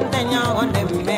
ne nya wa ne me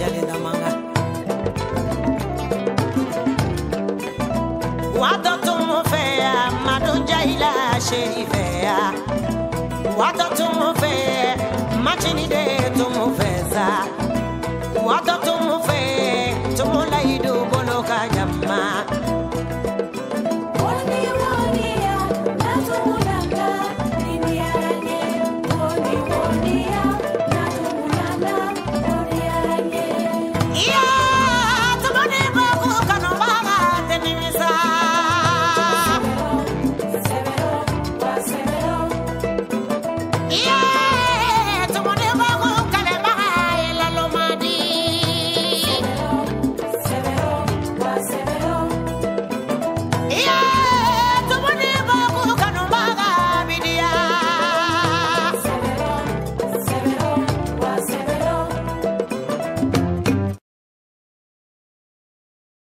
ìfẹ́ wa tó tún fẹ́.